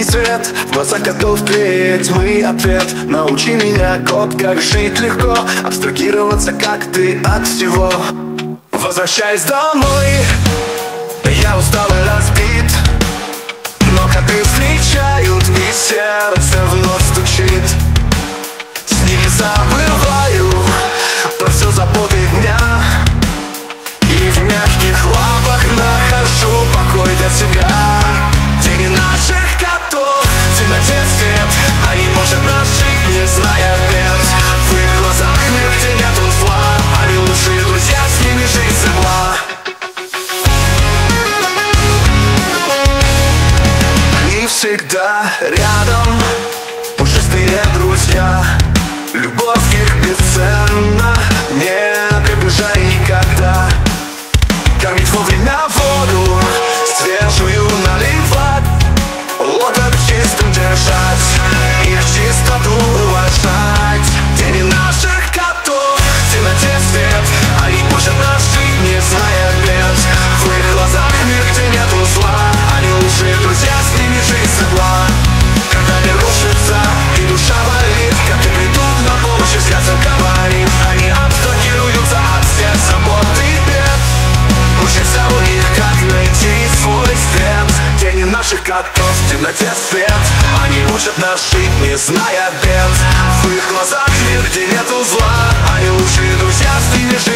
свет. В глазах готов клеить мой ответ. Научи меня, кот, как жить легко. Абстрагироваться, как ты от всего. Возвращаясь домой Я рядом. Пушистые друзья. Любовь их бесценна. Не приближай никогда Кормить вовремя воду Свежую наливать Наших котов в темноте свет. Они учат нас жить, не зная бед. В их глазах мир, где нету зла. Они лучшие друзья, с ними жить